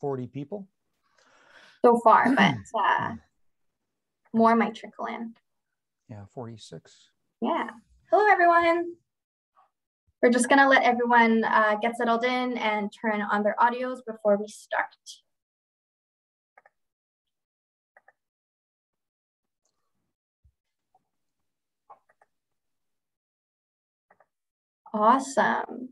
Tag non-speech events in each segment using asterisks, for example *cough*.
40 people so far, but uh, more might trickle in. Yeah, 46. Yeah. Hello, everyone. We're just going to let everyone uh, get settled in and turn on their audios before we start. Awesome.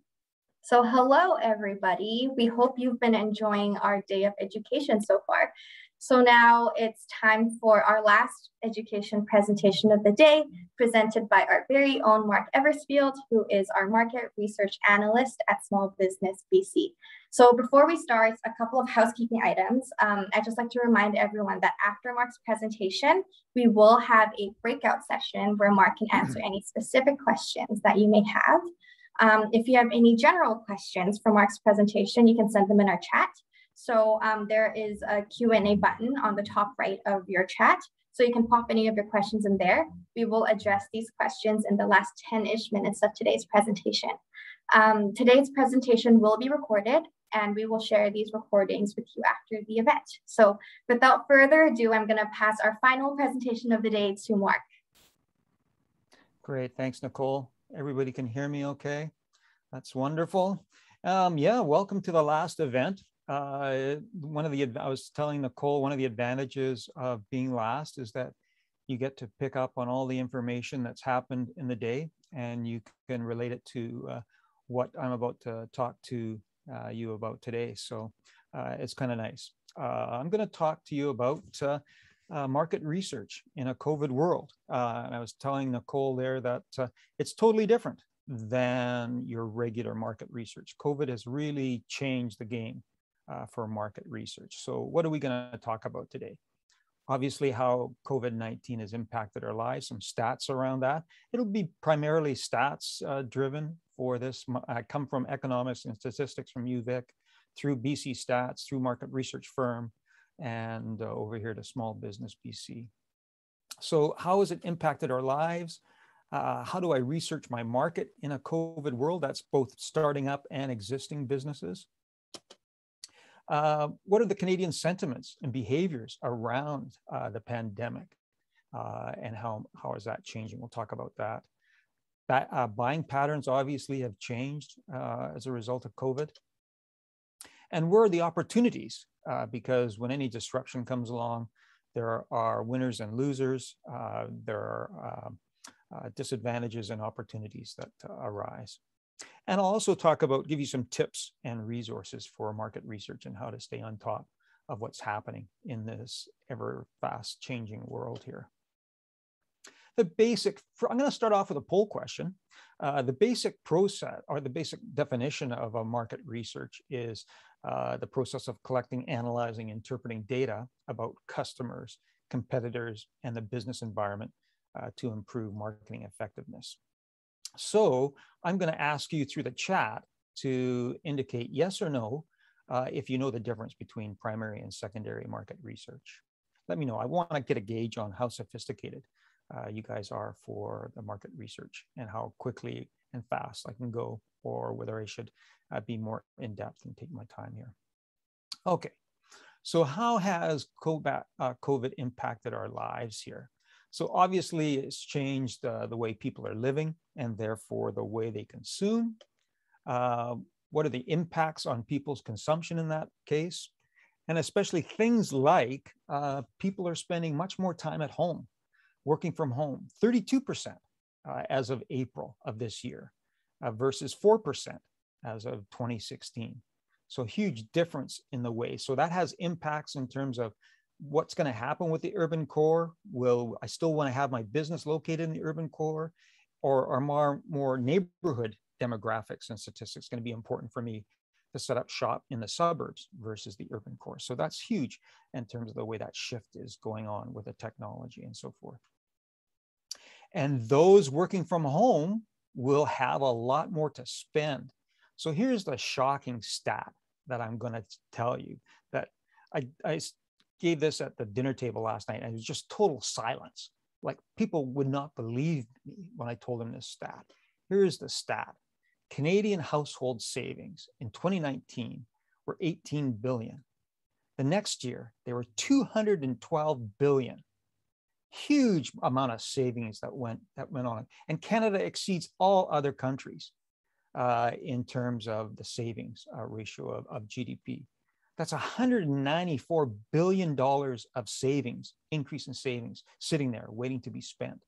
So hello, everybody. We hope you've been enjoying our day of education so far. So now it's time for our last education presentation of the day, presented by our very own Mark Eversfield, who is our market research analyst at Small Business BC. So before we start, a couple of housekeeping items. Um, I'd just like to remind everyone that after Mark's presentation, we will have a breakout session where Mark can answer *clears throat* any specific questions that you may have. Um, if you have any general questions for Mark's presentation, you can send them in our chat. So um, there is a Q&A button on the top right of your chat. So you can pop any of your questions in there. We will address these questions in the last 10-ish minutes of today's presentation. Um, today's presentation will be recorded and we will share these recordings with you after the event. So without further ado, I'm gonna pass our final presentation of the day to Mark. Great, thanks Nicole. Everybody can hear me okay? That's wonderful. Um, yeah, welcome to the last event uh, one of the, I was telling Nicole, one of the advantages of being last is that you get to pick up on all the information that's happened in the day and you can relate it to uh, what I'm about to talk to uh, you about today. So uh, it's kind of nice. Uh, I'm going to talk to you about uh, market research in a COVID world. and I was telling Nicole there that it's totally different than your regular market research. COVID has really changed the game uh, for market research. So, what are we going to talk about today? Obviously, how COVID 19 has impacted our lives, some stats around that. It'll be primarily stats uh, driven for this. I come from economics and statistics from UVic through BC Stats, through market research firm, and uh, over here to Small Business BC. So, how has it impacted our lives? Uh, how do I research my market in a COVID world? That's both starting up and existing businesses. Uh, what are the Canadian sentiments and behaviors around uh, the pandemic uh, and how, how is that changing? We'll talk about that. that uh, buying patterns obviously have changed uh, as a result of COVID. And where are the opportunities? Uh, because when any disruption comes along, there are winners and losers. Uh, there are um, uh, disadvantages and opportunities that arise. And I'll also talk about, give you some tips and resources for market research and how to stay on top of what's happening in this ever fast changing world here. The basic, I'm going to start off with a poll question. Uh, the basic process or the basic definition of a market research is uh, the process of collecting, analyzing, interpreting data about customers, competitors, and the business environment uh, to improve marketing effectiveness. So I'm going to ask you through the chat to indicate yes or no uh, if you know the difference between primary and secondary market research. Let me know. I want to get a gauge on how sophisticated uh, you guys are for the market research and how quickly and fast I can go, or whether I should uh, be more in depth and take my time here. Okay, so how has COVID, uh, impacted our lives here? So obviously it's changed uh, the way people are living and therefore the way they consume. Uh, what are the impacts on people's consumption in that case? And especially things like uh, people are spending much more time at home, working from home, 32% uh, as of April of this year uh, versus 4% as of 2016. So huge difference in the way. So that has impacts in terms of what's going to happen with the urban core? Will I still want to have my business located in the urban core? Or are more, more neighborhood demographics and statistics going to be important for me to set up shop in the suburbs versus the urban core? So that's huge in terms of the way that shift is going on with the technology and so forth. And those working from home will have a lot more to spend. So here's the shocking stat that I'm going to tell you that I, I gave this at the dinner table last night, and it was just total silence. Like people would not believe me when I told them this stat. Here's the stat Canadian household savings in 2019 were 18 billion. The next year, they were 212 billion. Huge amount of savings that went that went on, and Canada exceeds all other countries uh, in terms of the savings uh, ratio of, of GDP. That's 194 billion dollars of savings, increase in savings, sitting there waiting to be spent.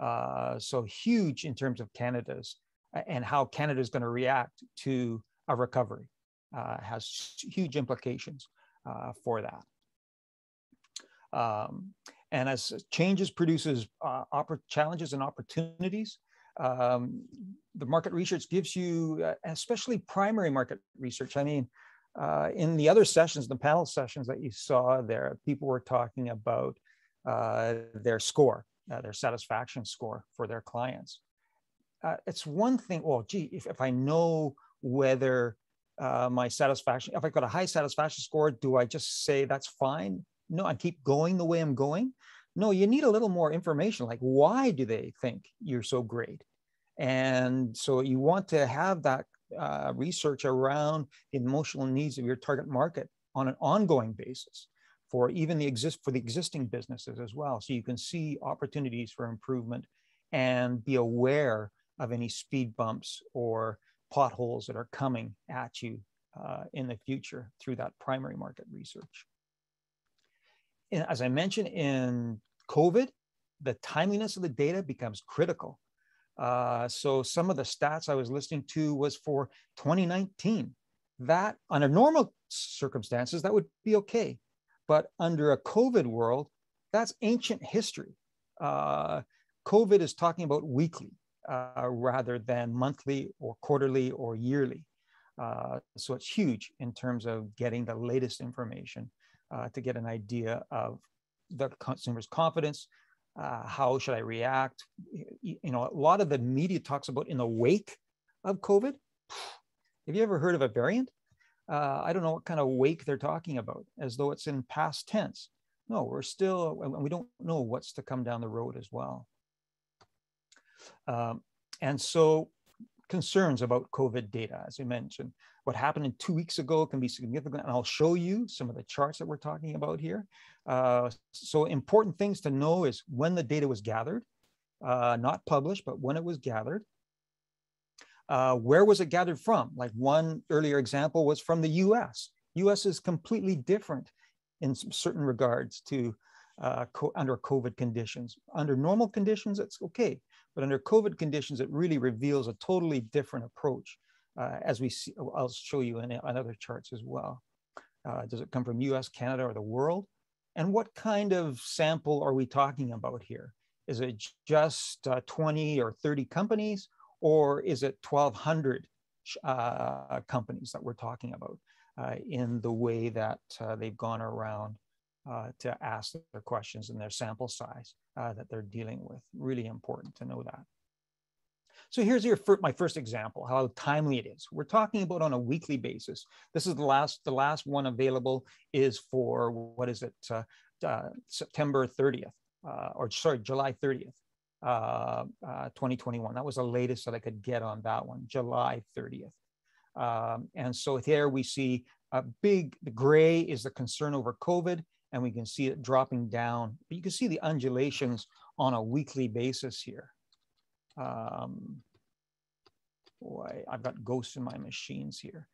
Uh, so huge in terms of Canada's uh, and how Canada is going to react to a recovery uh, has huge implications uh, for that. Um, and as changes produces uh, challenges and opportunities, um, the market research gives you, uh, especially primary market research. I mean, uh, in the other sessions, the panel sessions that you saw there, people were talking about uh, their score, uh, their satisfaction score for their clients. Uh, it's one thing, well, gee, if, if I know whether my satisfaction, if I got a high satisfaction score, do I just say that's fine? No, I keep going the way I'm going. No, you need a little more information. Like, why do they think you're so great? And so you want to have that uh, research around the emotional needs of your target market on an ongoing basis for even the exist for the existing businesses as well. So you can see opportunities for improvement and be aware of any speed bumps or potholes that are coming at you uh, in the future through that primary market research. As I mentioned in COVID, the timeliness of the data becomes critical. Uh, so some of the stats I was listening to was for 2019. That under normal circumstances, that would be okay. But under a COVID world, that's ancient history. Uh, COVID is talking about weekly uh, rather than monthly or quarterly or yearly. Uh, so it's huge in terms of getting the latest information uh, to get an idea of the consumer's confidence. Uh, how should I react? You know, a lot of the media talks about in the wake of COVID. *sighs* Have you ever heard of a variant? Uh, I don't know what kind of wake they're talking about, as though it's in past tense. No, we're still, and we don't know what's to come down the road as well. Um, and so concerns about COVID data, as you mentioned, what happened in two weeks ago can be significant. And I'll show you some of the charts that we're talking about here. Uh, so important things to know is when the data was gathered, uh, not published, but when it was gathered. Uh, where was it gathered from? Like one earlier example was from the US. US is completely different in certain regards to uh, under COVID conditions. Under normal conditions, it's okay. But under COVID conditions, it really reveals a totally different approach, uh, as we see, I'll show you in, other charts as well. Uh, does it come from US, Canada, or the world? And what kind of sample are we talking about here? Is it just uh, 20 or 30 companies, or is it 1,200 uh, companies that we're talking about uh, in the way that uh, they've gone around to ask their questions and their sample size that they're dealing with. Really important to know that. So here's your my first example, how timely it is. We're talking about on a weekly basis. This is the last, the last one available is for, what is it, uh, uh September 30th, uh, or sorry, July 30th, 2021. Uh, that was the latest that I could get on that one, July 30th. Um, and so here we see a big, the gray is the concern over COVID, and we can see it dropping down. But you can see the undulations on a weekly basis here. Um, boy, I've got ghosts in my machines here.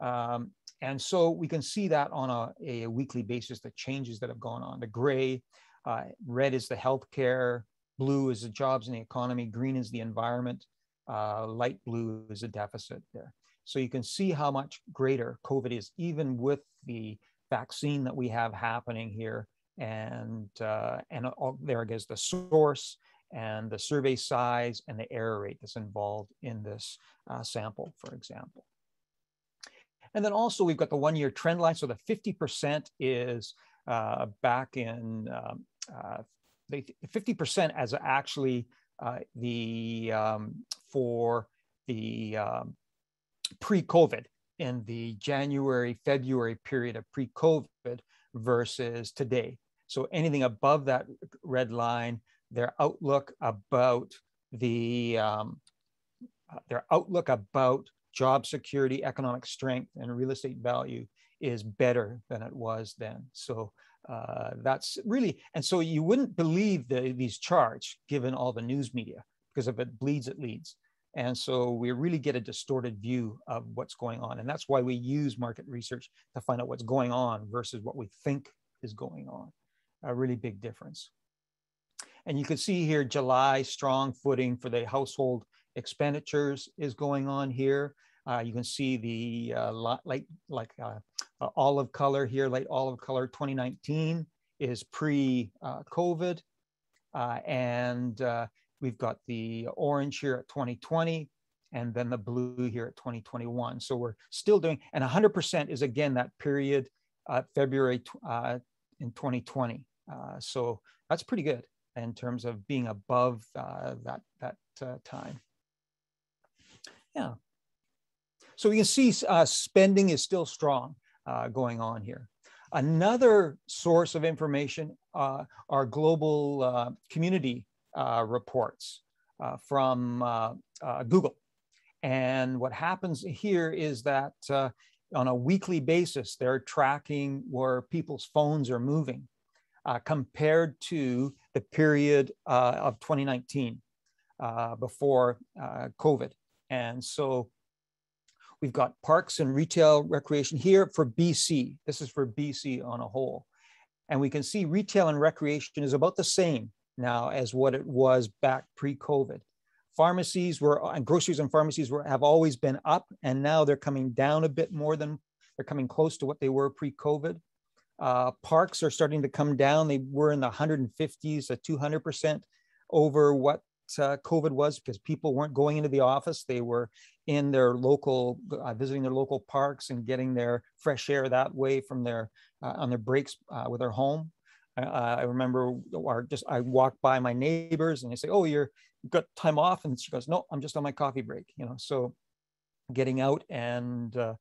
Um, and so we can see that on a, a, weekly basis, the changes that have gone on. The gray, uh, red is the healthcare, blue is the jobs and the economy, green is the environment, uh, light blue is a deficit there. So you can see how much greater COVID is, even with the vaccine that we have happening here. And, uh, and all, there is the source and the survey size and the error rate that's involved in this uh, sample, for example. And then also we've got the one year trend line. So the 50% is uh, back in, um, uh, the 50% as actually uh, the, um, for the um, pre-COVID in the January, February period of pre COVID versus today. So anything above that red line, their outlook about the um, their outlook about job security, economic strength, and real estate value is better than it was then. So uh, that's really, and so you wouldn't believe the, these charts given all the news media because if it bleeds, it leads. And so we really get a distorted view of what's going on. And that's why we use market research to find out what's going on versus what we think is going on. A really big difference. And you can see here July strong footing for the household expenditures is going on here. Uh, you can see the uh, light, like uh, uh, olive color here, light olive color 2019 is pre-COVID. Uh, and uh, we've got the orange here at 2020 and then the blue here at 2021. So we're still doing, and 100% is again that period, February in 2020. so that's pretty good in terms of being above that, that time. Yeah. So we can see uh, spending is still strong uh, going on here. Another source of information uh, are global uh, community uh, reports uh, from Google. And what happens here is that on a weekly basis, they're tracking where people's phones are moving Uh, compared to the period uh, of 2019 uh, before COVID. And so we've got parks and retail recreation here for BC. This is for BC on a whole. And we can see retail and recreation is about the same now as what it was back pre-COVID. Pharmacies were, and groceries and pharmacies were, have always been up and now they're coming down a bit more than, they're coming close to what they were pre-COVID. Uh, parks are starting to come down. They were in the 150s to 200% over what uh, COVID was because people weren't going into the office. They were in their local, uh, visiting their local parks and getting their fresh air that way from their, uh, on their breaks uh, with their home. I remember or just I walked by my neighbors and they say, oh, you're you've got time off. And she goes, no, I'm just on my coffee break, you know, so getting out and, uh,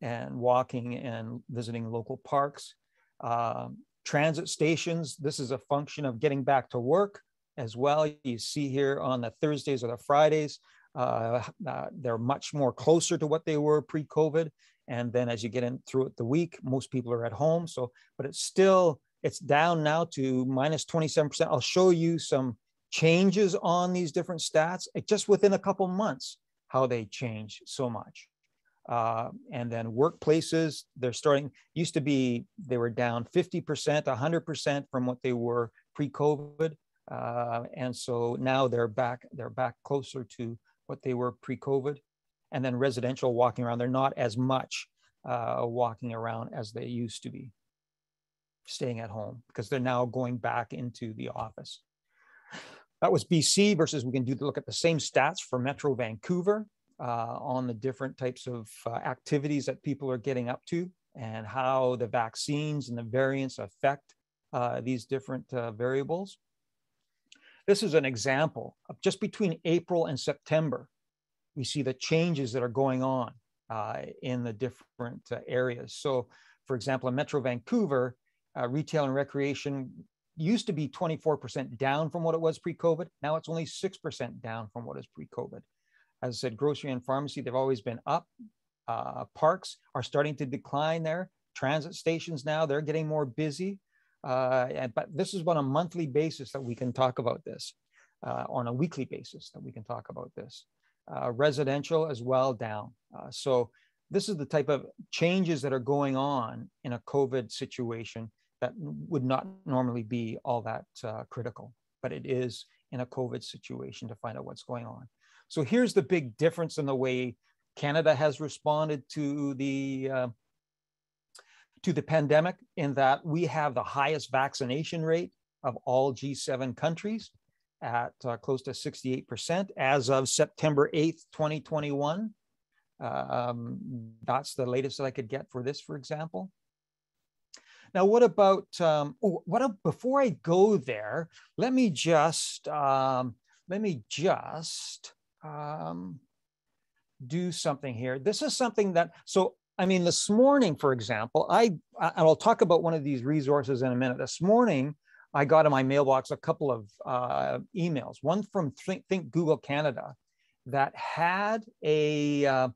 and walking and visiting local parks. Um, transit stations, this is a function of getting back to work as well. You see here on the Thursdays or the Fridays, uh, uh, they're much more closer to what they were pre-COVID. And then as you get in through the week, most people are at home. So, but it's still, it's down now to minus 27%. I'll show you some changes on these different stats just within a couple months, how they change so much. Uh, and then workplaces, they're starting, used to be, they were down 50%, 100% from what they were pre-COVID. Uh, and so now they're back, they're back closer to what they were pre-COVID. And then residential walking around, they're not as much uh, walking around as they used to be, staying at home because they're now going back into the office. That was BC versus we can do look at the same stats for Metro Vancouver on the different types of uh, activities that people are getting up to and how the vaccines and the variants affect uh, these different uh, variables. This is an example of just between April and September, we see the changes that are going on uh, in the different uh, areas. So, for example, in Metro Vancouver, uh, retail and recreation used to be 24% down from what it was pre COVID. Now it's only 6% down from what is pre COVID. As I said, grocery and pharmacy, they've always been up. Uh, parks are starting to decline there. Transit stations now, they're getting more busy. Uh, and, but this is on a monthly basis that we can talk about this, uh, on a weekly basis that we can talk about this. Uh, residential as well down. Uh, so this is the type of changes that are going on in a COVID situation that would not normally be all that uh, critical, but it is in a COVID situation to find out what's going on. So here's the big difference in the way Canada has responded to the uh, to the pandemic in that we have the highest vaccination rate of all G7 countries at uh, close to 68% as of September 8th, 2021. Um, that's the latest that I could get for this, for example. Now, what about, um, oh, what a, before I go there, let me just, um, let me just um, do something here. This is something that, so I mean, this morning, for example, I, and I'll talk about one of these resources in a minute. This morning, I got in my mailbox a couple of uh, emails, one from Think, Think, Google Canada that had a, uh,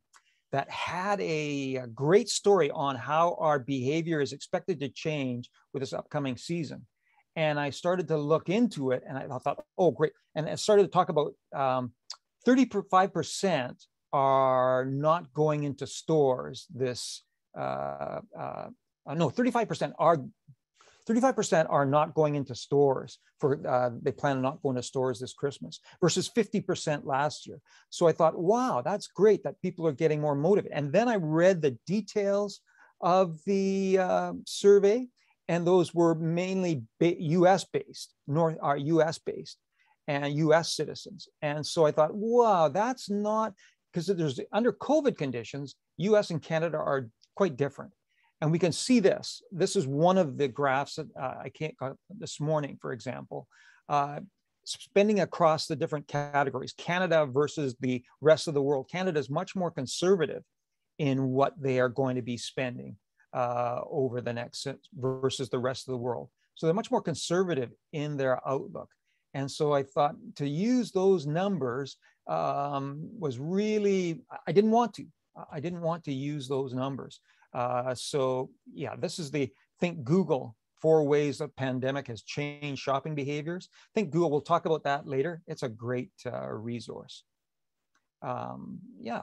that had a, great story on how our behavior is expected to change with this upcoming season. And I started to look into it and I thought, oh, great. And I started to talk about um, 35% are not going into stores this, uh, uh, no, 35% are 35% are not going into stores for uh, they plan on not going to stores this christmas versus 50% last year. So i thought wow that's great that people are getting more motivated. And then i read the details of the uh, survey and those were mainly us based north are us based and us citizens and so i thought wow that's not because there's under covid conditions us and canada are quite different and we can see this. This is one of the graphs that uh, I can't this morning, for example. Uh, spending across the different categories, Canada versus the rest of the world. Canada is much more conservative in what they are going to be spending uh, over the next versus the rest of the world. So they're much more conservative in their outlook. And so I thought to use those numbers um, was really, I didn't want to. I didn't want to use those numbers. Uh, so yeah, this is the think Google four ways the pandemic has changed shopping behaviors. Think Google. We'll talk about that later. It's a great uh, resource. Um, yeah,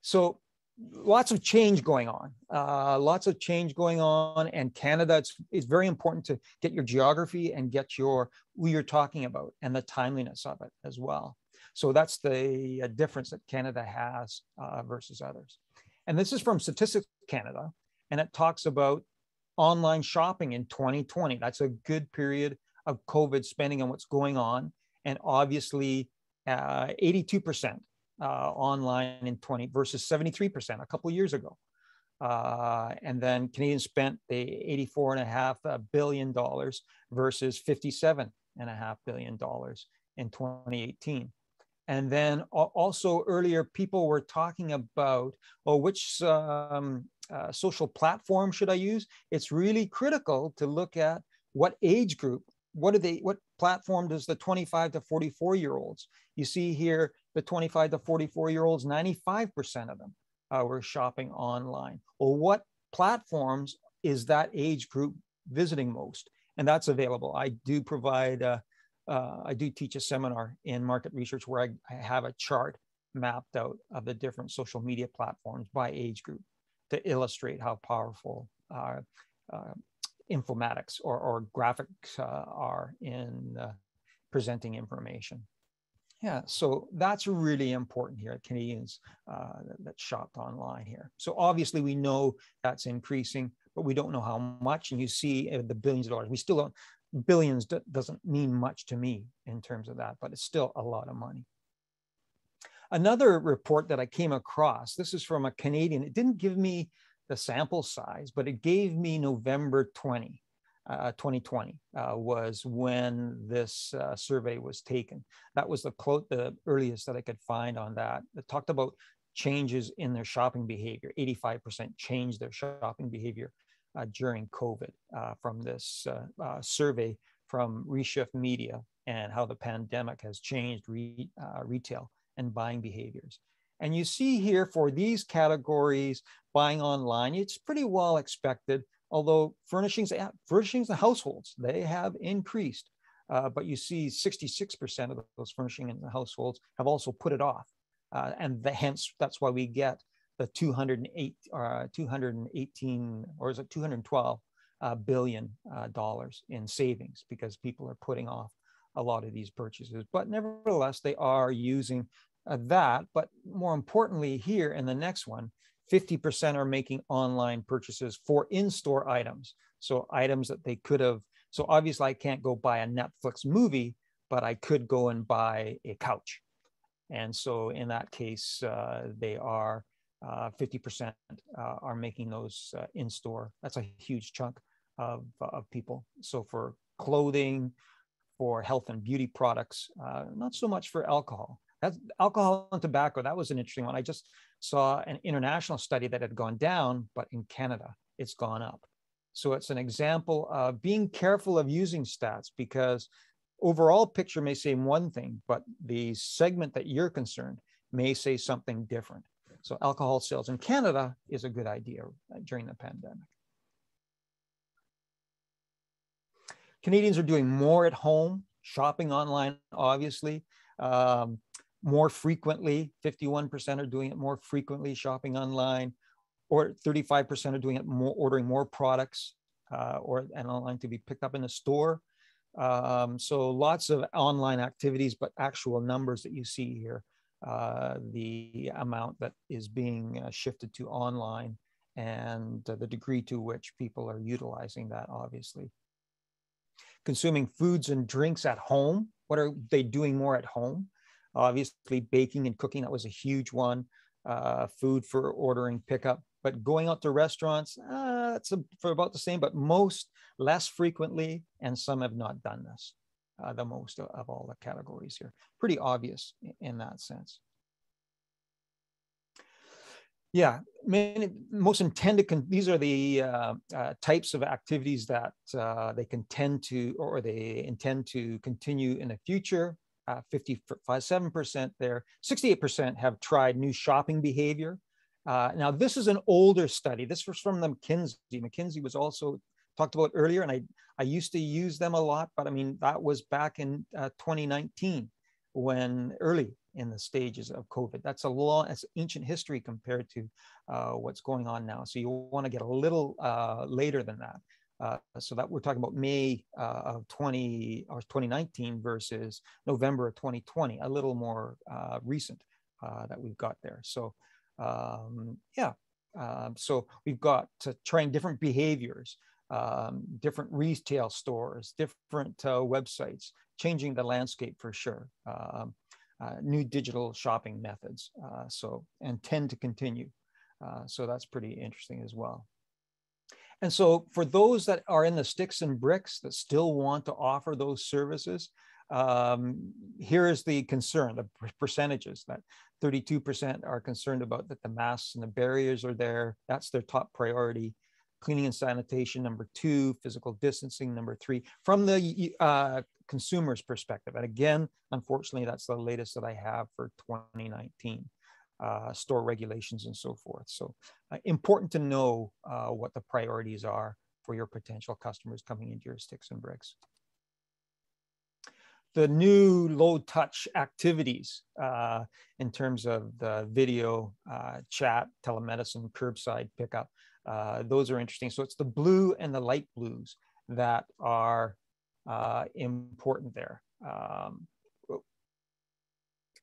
so lots of change going on. Uh, lots of change going on, and Canada. It's it's very important to get your geography and get your who you're talking about and the timeliness of it as well. So that's the difference that Canada has uh, versus others. And this is from Statistics Canada, and it talks about online shopping in 2020. That's a good period of COVID spending and what's going on. And obviously, uh, 82% uh, online in 20 versus 73% a couple years ago. Uh, and then Canadians spent the 84 and a half uh, billion dollars versus 57 and a half billion dollars in 2018. And then also earlier, people were talking about, well, which um, uh, social platform should I use? It's really critical to look at what age group, what are they, what platform does the 25 to 44 year olds? You see here, the 25 to 44 year olds, 95% of them uh, were shopping online. Well, what platforms is that age group visiting most? And that's available. I do provide uh, uh, I do teach a seminar in market research where I, I, have a chart mapped out of the different social media platforms by age group to illustrate how powerful uh, uh, informatics or, or graphics uh, are in uh, presenting information. Yeah, so that's really important here, Canadians uh, that, that shopped online here. So obviously we know that's increasing, but we don't know how much. And you see the billions of dollars. We still don't billions doesn't mean much to me in terms of that, but it's still a lot of money. Another report that I came across, this is from a Canadian, it didn't give me the sample size, but it gave me November 20, uh, 2020 uh, was when this uh, survey was taken. That was the, quote, the earliest that I could find on that. It talked about changes in their shopping behavior. 85% changed their shopping behavior uh, during COVID uh, from this uh, uh, survey from Reshift Media and how the pandemic has changed re, uh, retail and buying behaviors. And you see here for these categories, buying online, it's pretty well expected, although furnishings, furnishings and households, they have increased. Uh, but you see 66% of those furnishing in the households have also put it off. Uh, and the, hence, that's why we get the 208, uh, 218, or is it 212 uh, billion uh, dollars in savings because people are putting off a lot of these purchases. But nevertheless, they are using uh, that. But more importantly, here in the next one, 50% are making online purchases for in-store items. So items that they could have. So obviously, I can't go buy a Netflix movie, but I could go and buy a couch. And so in that case, uh, they are 50% uh, uh, are making those uh, in store. That's a huge chunk of, of people. So for clothing, for health and beauty products, not so much for alcohol. That's alcohol and tobacco. That was an interesting one. I just saw an international study that had gone down, but in Canada, it's gone up. So it's an example of being careful of using stats because overall picture may say one thing, but the segment that you're concerned may say something different. So alcohol sales in Canada is a good idea uh, during the pandemic. Canadians are doing more at home, shopping online, obviously, um, more frequently. 51% are doing it more frequently, shopping online, or 35% are doing it more, ordering more products uh, or and online to be picked up in the store. Um, so lots of online activities, but actual numbers that you see here, uh, the amount that is being uh, shifted to online and the degree to which people are utilizing that, obviously consuming foods and drinks at home. What are they doing more at home? Obviously, baking and cooking, that was a huge one. Uh, food for ordering pickup, but going out to restaurants, uh, that's a, for about the same, but most less frequently, and some have not done this, uh, the most of, of all the categories here. Pretty obvious in that sense yeah many, most intended con- these are the uh, uh, types of activities that uh, they can tend to or they intend to continue in the future uh, 57% there 68% have tried new shopping behavior uh, now this is an older study this was from the mckinsey mckinsey was also talked about earlier and i i used to use them a lot but i mean that was back in uh, 2019 when early in the stages of COVID. That's a long, that's ancient history compared to uh, what's going on now. So you want to get a little uh, later than that. Uh, so that we're talking about May uh, of 20 or 2019 versus November of 2020, a little more uh, recent uh, that we've got there. So um, yeah, um, so we've got trying different behaviors, um, different retail stores, different websites, changing the landscape for sure. Um, uh, new digital shopping methods. Uh, so, and tend to continue. Uh, so that's pretty interesting as well. And so for those that are in the sticks and bricks that still want to offer those services, um, here is the concern, the percentages that 32% are concerned about that the masks and the barriers are there. That's their top priority. Cleaning and sanitation, number two, physical distancing, number three. From the uh, consumer's perspective. And again, unfortunately, that's the latest that I have for 2019. Uh, store regulations and so forth. So uh, important to know uh, what the priorities are for your potential customers coming into your sticks and bricks. The new low touch activities uh, in terms of the video, uh, chat, telemedicine, curbside pickup, uh, those are interesting. So it's the blue and the light blues that are important there. Um,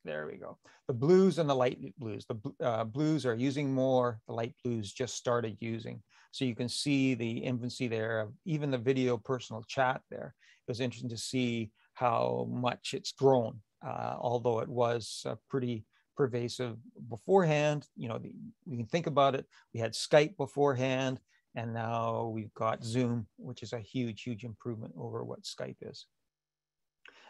there we go. The blues and the light blues. The uh, blues are using more, the light blues just started using. So you can see the infancy there even the video personal chat there. It was interesting to see how much it's grown, uh, although it was uh, pretty pervasive beforehand. You know, the, we can think about it. We had Skype beforehand. And now we've got Zoom, which is a huge, huge improvement over what Skype is.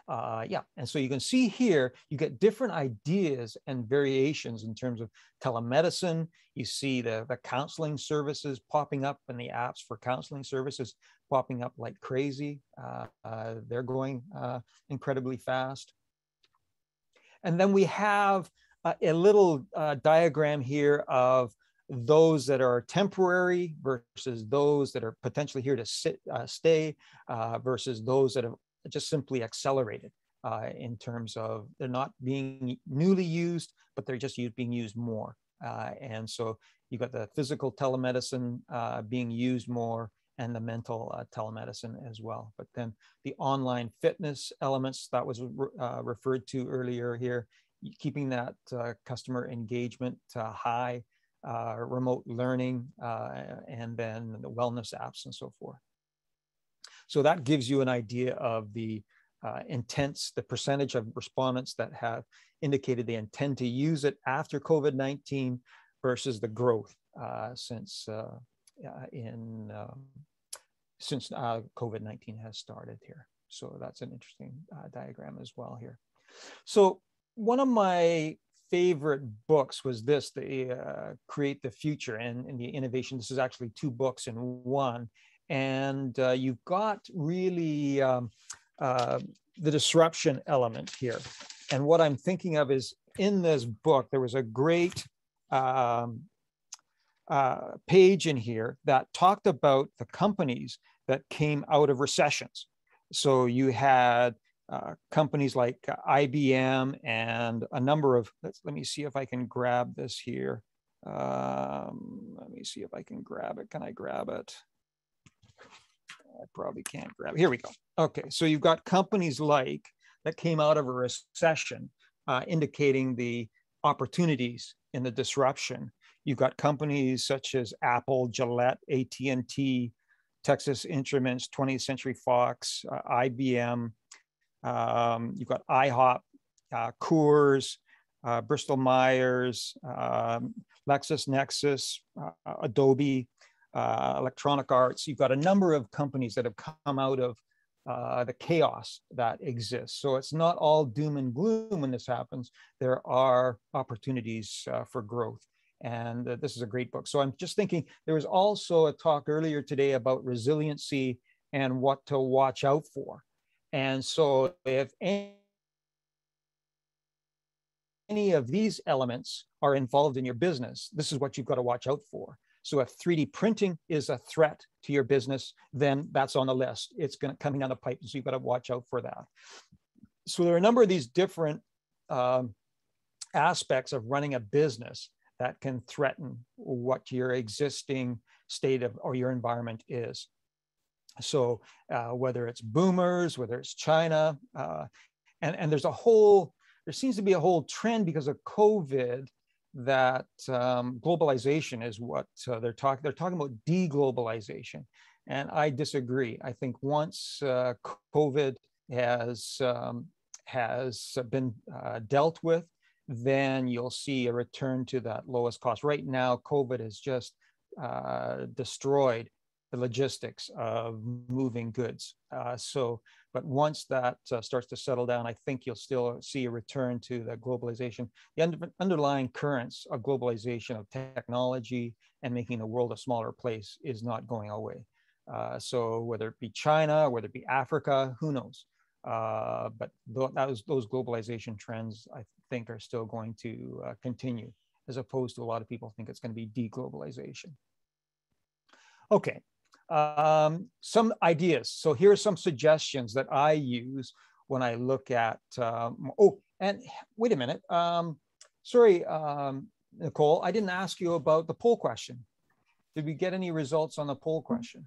Uh, yeah, and so you can see here, you get different ideas and variations in terms of telemedicine. You see the, the counseling services popping up and the apps for counseling services popping up like crazy. Uh, uh, they're going uh, incredibly fast. And then we have a, little uh, diagram here of those that are temporary versus those that are potentially here to sit, uh, stay uh, versus those that have just simply accelerated uh, in terms of they're not being newly used, but they're just being used more. Uh, and so you've got the physical telemedicine uh, being used more and the mental uh, telemedicine as well. But then the online fitness elements that was referred to earlier here, keeping that customer engagement high uh, remote learning, uh, and then the wellness apps and so forth. So that gives you an idea of the uh, the percentage of respondents that have indicated they intend to use it after COVID-19 versus the growth uh, since uh, in um, since uh, COVID-19 has started here. So that's an interesting diagram as well here. So one of my favorite books was this, the uh, Create the Future and, and, the Innovation. This is actually two books in one. And uh, you've got really um, uh, the disruption element here. And what I'm thinking of is in this book, there was a great um, uh, page in here that talked about the companies that came out of recessions. So you had uh, companies like IBM and a number of, let's, let me see if I can grab this here. Um, let me see if I can grab it. Can I grab it? Probably can't grab. Here we go. Okay, so you've got companies like that came out of a recession, uh, indicating the opportunities in the disruption. You've got companies such as Apple, Gillette, AT&T, Texas Instruments, 20th Century Fox, uh, IBM. Um, you've got IHOP, uh, Coors, uh, Bristol Myers, um, LexisNexis, uh, Adobe, uh, Electronic Arts. You've got a number of companies that have come out of uh, the chaos that exists. So it's not all doom and gloom when this happens. There are opportunities uh, for growth. And uh, this is a great book. So I'm just thinking there was also a talk earlier today about resiliency and what to watch out for. And so if any, any of these elements are involved in your business, this is what you've got to watch out for. So if 3D printing is a threat to your business, then that's on the list. It's going to coming down the pipe, so you've got to watch out for that. So there are a number of these different um, aspects of running a business that can threaten what your existing state of or your environment is. So uh, whether it's boomers, whether it's China, uh, and, and there's a whole, there seems to be a whole trend because of COVID that um, globalization is what uh, they're talking. They're talking about deglobalization, and I disagree. I think once uh, COVID has um, has been uh, dealt with, then you'll see a return to that lowest cost. Right now, COVID has just uh, destroyed the logistics of moving goods. Uh, so, but once that uh, starts to settle down, I think you'll still see a return to the globalization. The under, underlying currents of globalization of technology and making the world a smaller place is not going away. Uh, so whether it be China, whether it be Africa, who knows? Uh, but th- those, those globalization trends, I think, are still going to uh, continue, as opposed to a lot of people think it's going to be deglobalization. Okay, um, some ideas. So here are some suggestions that I use when I look at, um, oh, and wait a minute. Um, sorry, um, Nicole, I didn't ask you about the poll question. Did we get any results on the poll question?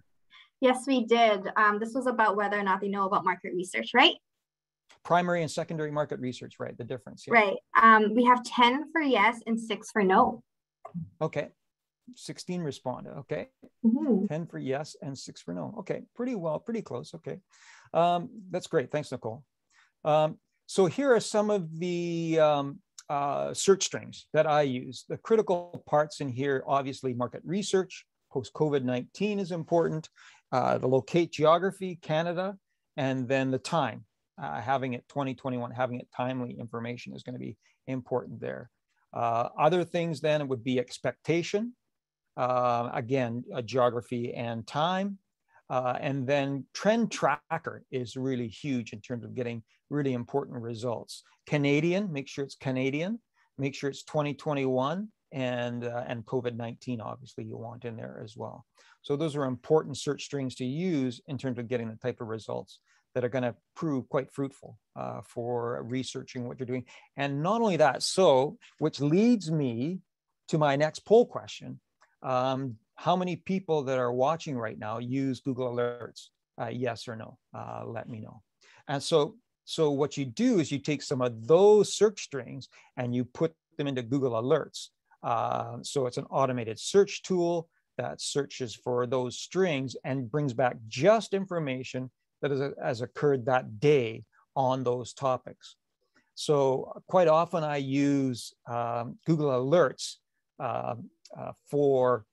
Yes, we did. Um, this was about whether or not they know about market research, right? Primary and secondary market research, right? The difference. Yeah. Right. Um, we have 10 for yes and six for no. Okay. 16 responded. Okay. Mm-hmm. 10 for yes and six for no. Okay. Pretty well, pretty close. Okay. Um, that's great. Thanks, Nicole. Um, so here are some of the um, uh, search strings that I use. The critical parts in here, obviously, market research, post COVID 19 is important, uh, the locate geography, Canada, and then the time. Uh, having it 2021, having it timely information is going to be important there. Uh, other things then would be expectation, uh, again, geography and time. Uh, and then trend tracker is really huge in terms of getting really important results. Canadian, make sure it's Canadian, make sure it's 2021, and, uh, and COVID-19, obviously you want in there as well. So those are important search strings to use in terms of getting the type of results that are going to prove quite fruitful uh, for researching what you're doing. And not only that, so which leads me to my next poll question, um, how many people that are watching right now use Google Alerts? Uh, yes or no? Uh, let me know. And so, so what you do is you take some of those search strings and you put them into Google Alerts. Uh, so it's an automated search tool that searches for those strings and brings back just information that has, has occurred that day on those topics. So quite often I use um, Google Alerts uh, uh, for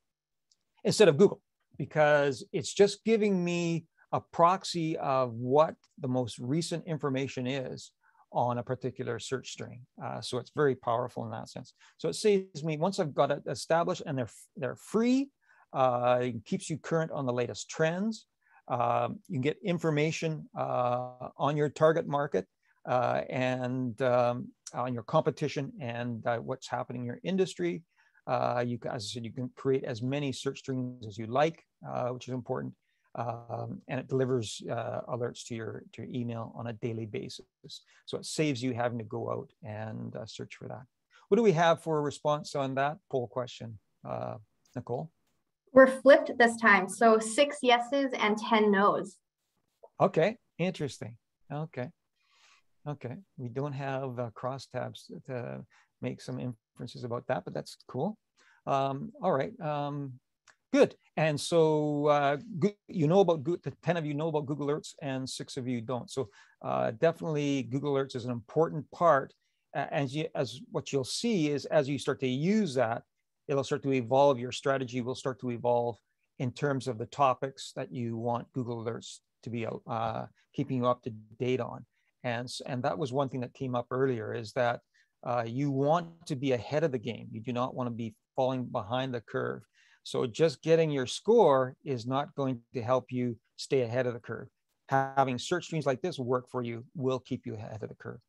instead of Google because it's just giving me a proxy of what the most recent information is on a particular search string. Uh, so it's very powerful in that sense. So it saves me once I've got it established and they're they're free. Uh, it keeps you current on the latest trends. Um, you can get information uh, on your target market uh, and um, on your competition and uh, what's happening in your industry. Uh, you, as I said, you can create as many search strings as you like, uh, which is important. Um, and it delivers uh, alerts to your to your email on a daily basis. So it saves you having to go out and uh, search for that. What do we have for a response on that poll question, uh, Nicole? We're flipped this time, so six yeses and ten nos. Okay, interesting. Okay, okay. We don't have uh, crosstabs to make some inferences about that, but that's cool. Um, all right. Um, Good. And so uh, you know about the 10 of you know about Google Alerts and six of you don't. So uh, definitely Google Alerts is an important part. As, you, as what you'll see is as you start to use that, it'll start to evolve. Your strategy will start to evolve in terms of the topics that you want Google Alerts to be uh, keeping you up to date on. And, and that was one thing that came up earlier is that uh, you want to be ahead of the game. You do not want to be falling behind the curve. So just getting your score is not going to help you stay ahead of the curve. Having search strings like this work for you will keep you ahead of the curve.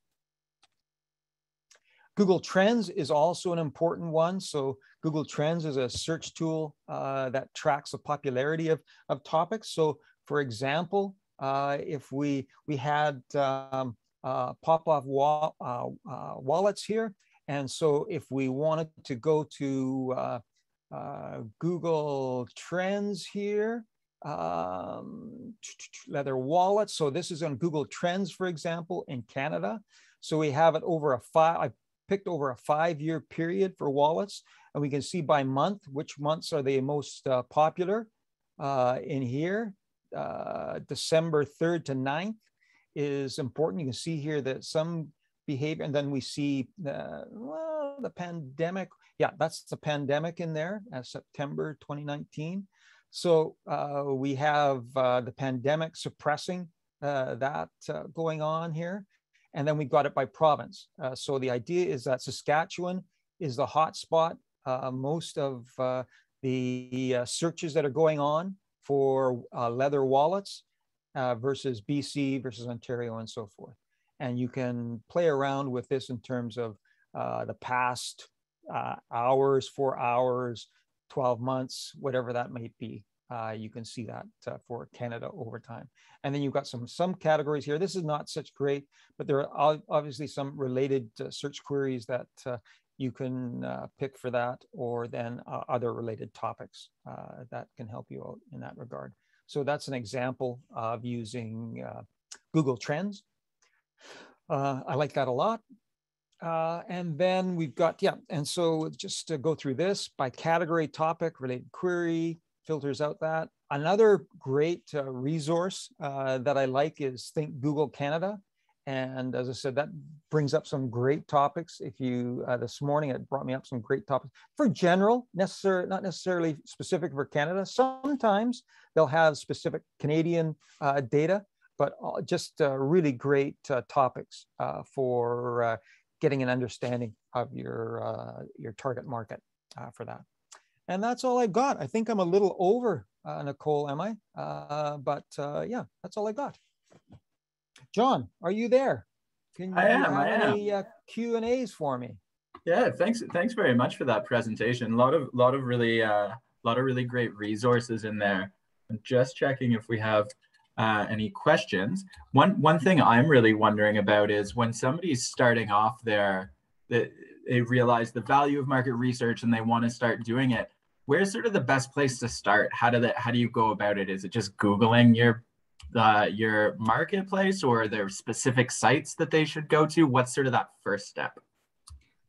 Google Trends is also an important one. So Google Trends is a search tool uh, that tracks the popularity of, of topics. So for example, uh, if we, we had um, uh, pop-off wa uh, uh, wallets here, and so if we wanted to go to uh, Google Trends here, um, leather wallets. So this is on Google Trends, for example, in Canada. So we have it over a five, I picked over a five-year period for wallets, and we can see by month, which months are the most popular in here. Uh, December 3rd to 9th is important. You can see here that some behavior, and then we see the, well, the pandemic yeah, that's the pandemic in there, uh, September 2019. So uh, we have uh, the pandemic suppressing uh, that uh, going on here. And then we got it by province. So the idea is that Saskatchewan is the hotspot. most of the searches that are going on for leather wallets versus BC versus Ontario and so forth. And you can play around with this in terms of the past uh, hours, four hours, 12 months, whatever that might be. Uh, you can see that uh, for Canada over time. And then you've got some, some categories here. This is not such great, but there are obviously some related uh, search queries that uh, you can uh, pick for that or then other related topics that can help you out in that regard. So that's an example of using Google Trends. I like that a lot. Uh, and then we've got, yeah, and so just to go through this by category, topic, related query, filters out that. Another great uh, resource uh, that I like is Think Google Canada. And as I said, that brings up some great topics. If you, uh, this morning, it brought me up some great topics for general, necessary, not necessarily specific for Canada. Sometimes they'll have specific Canadian uh, data, but uh, just really great topics for getting an understanding of your uh, your target market uh, for that. And that's all I got. I think I'm a little over, uh, Nicole, am I? Uh, but uh, yeah, that's all I got. John, are you there? Can you I am, have I am. any uh, Q and A's for me? Yeah, thanks. Thanks very much for that presentation. A lot of, lot of really, a lot of really great resources in there. I'm just checking if we have uh, any questions. One one thing I'm really wondering about is when somebody's starting off there, that they realize the value of market research and they want to start doing it. Where's sort of the best place to start? How do that? How do you go about it? Is it just googling your uh, your marketplace, or there specific sites that they should go to? What's sort of that first step?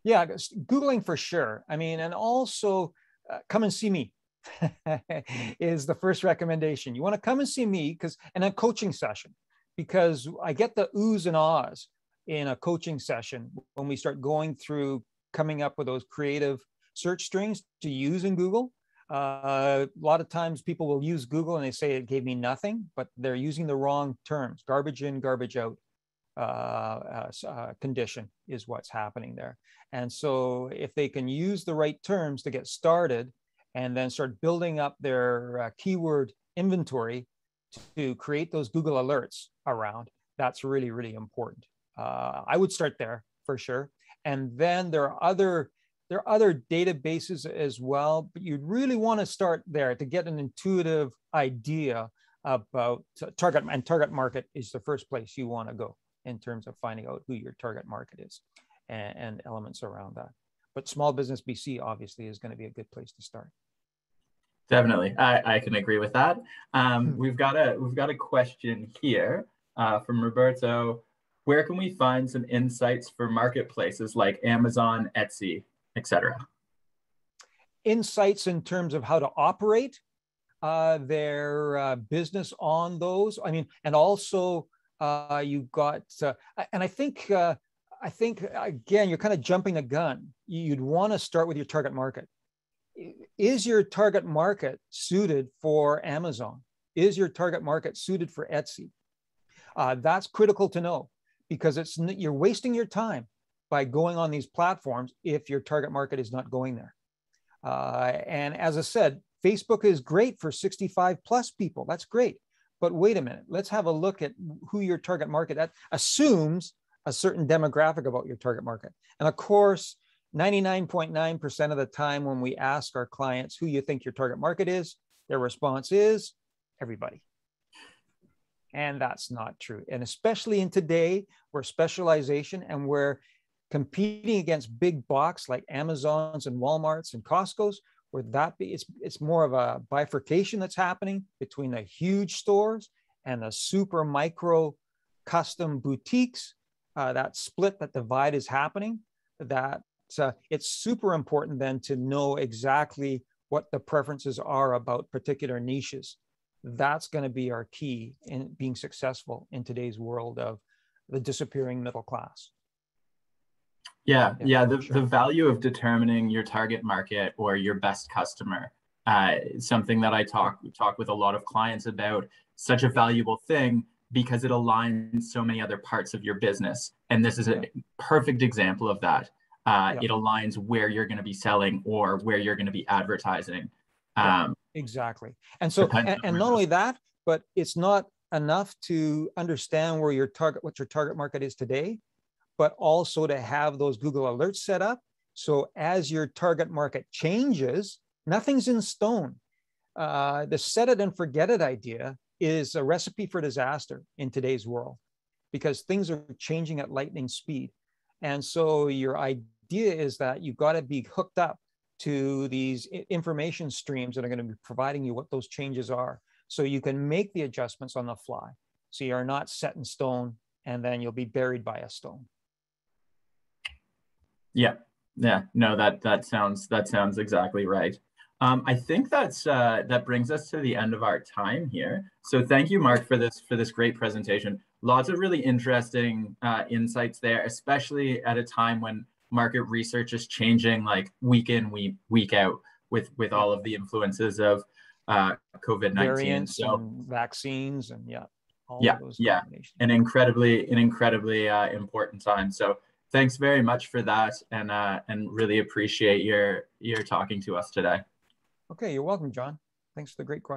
Yeah, googling for sure. I mean, and also uh, come and see me *laughs* is the first recommendation. You want to come and see me because in a coaching session, because I get the oohs and ahs in a coaching session when we start going through coming up with those creative search strings to use in Google. Uh, a lot of times people will use Google and they say it gave me nothing, but they're using the wrong terms. Garbage in, garbage out uh, uh, uh condition is what's happening there. And so if they can use the right terms to get started, and then start building up their uh, keyword inventory to create those Google alerts around. That's really, really important. Uh, I would start there for sure. And then there are other There are other databases as well, but you'd really want to start there to get an intuitive idea about target and target market is the first place you want to go in terms of finding out who your target market is and, and elements around that. But small business BC obviously is going to be a good place to start. Definitely, I, I can agree with that. Um, hmm. we've got a we've got a question here uh, from Roberto. Where can we find some insights for marketplaces like Amazon, Etsy, etc.? Insights in terms of how to operate uh, their uh, business on those. I mean, and also uh, you got, uh, and I think, uh, I think again, you're kind of jumping the gun. You'd want to start with your target market. Is your target market suited for Amazon? Is your target market suited for Etsy? Uh, that's critical to know because it's you're wasting your time by going on these platforms if your target market is not going there. Uh, and as I said, Facebook is great for 65 plus people. That's great. But wait a minute, let's have a look at who your target market that assumes a certain demographic about your target market. And of course, 99.9% of the time when we ask our clients who you think your target market is, their response is everybody. And that's not true. And especially in today, where specialization and where competing against big box like Amazon's and Walmart's and Costco's, where that be it's it's more of a bifurcation that's happening between the huge stores and the super micro custom boutiques uh, that split that divide is happening that uh, it's super important then to know exactly what the preferences are about particular niches. That's going to be our key in being successful in today's world of the disappearing middle class yeah, yeah. The, the value of determining your target market or your best customer, uh, something that I talk talk with a lot of clients about. Such a valuable thing because it aligns so many other parts of your business, and this is a perfect example of that. Uh, yeah. It aligns where you're going to be selling or where you're going to be advertising. Um, exactly, and so and, and not only that, but it's not enough to understand where your target, what your target market is today but also to have those Google alerts set up. So as your target market changes, nothing's in stone. Uh, the set it and forget it idea is a recipe for disaster in today's world because things are changing at lightning speed. And so your idea is that you've got to be hooked up to these information streams that are going to be providing you what those changes are so you can make the adjustments on the fly. So you're not set in stone and then you'll be buried by a stone. Yeah, yeah, no, that that sounds that sounds exactly right. Um, I think that's uh, that brings us to the end of our time here. So thank you, Mark, for this for this great presentation. Lots of really interesting uh, insights there, especially at a time when market research is changing like week in week week out with with all of the influences of uh, COVID nineteen. So and vaccines and yeah, yeah, yeah, an incredibly an incredibly uh, important time. So thanks very much for that and uh, and really appreciate your your talking to us today. Okay you're welcome john. Thanks for the great question